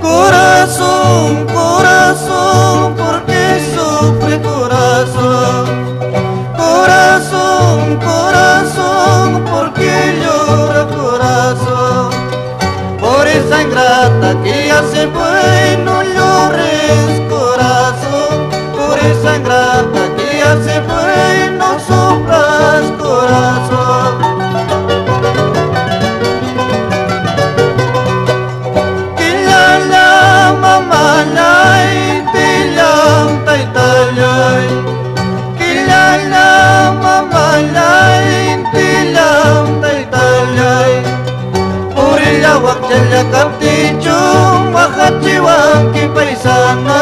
Corazón, corazón, porque sufre corazón. Corazón, corazón, porque llora corazón. Por esa ingrata que hace buenos llores cosa ingrata que ya se fue y no soplas corazón. Kilala mamalay, tilang taytalay. Kilala mamalay, tilang taytalay. Purilawak jalakap tichung, wakachiwang kipaisana.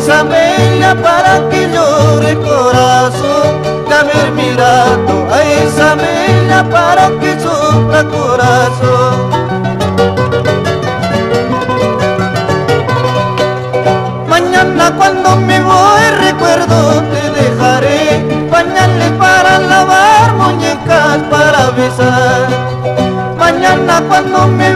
esa bella para que llore corazón. De haber mirado a esa bella para que sufra corazón. Mañana cuando me voy recuerdo te dejaré. Pañales para lavar, muñecas para besar. Mañana cuando me